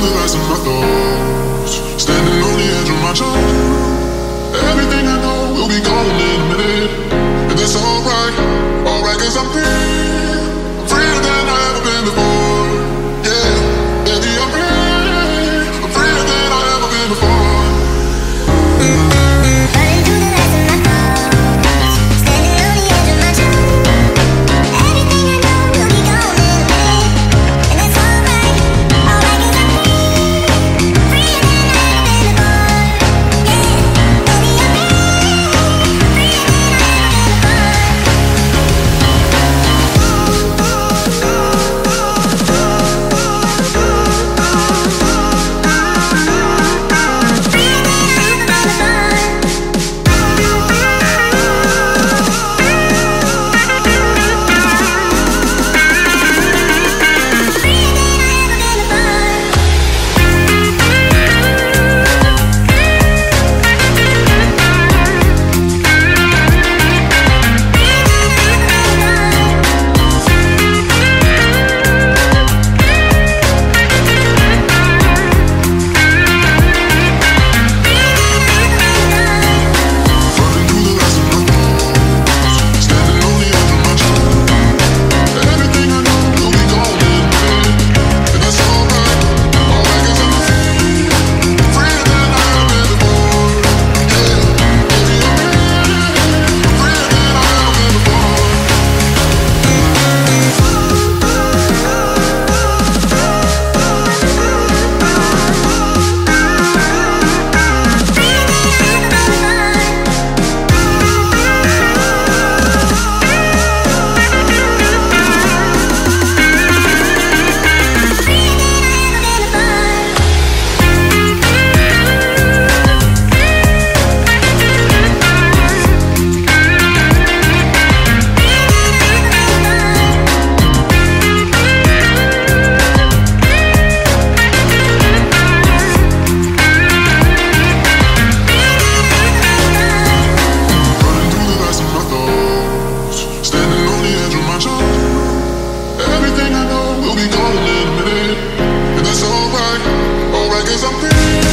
the past in my thoughts. Standing on the edge of my jaw Everything I know will be gone in a minute. And that's alright, alright cause I'm here. Cause I'm feeling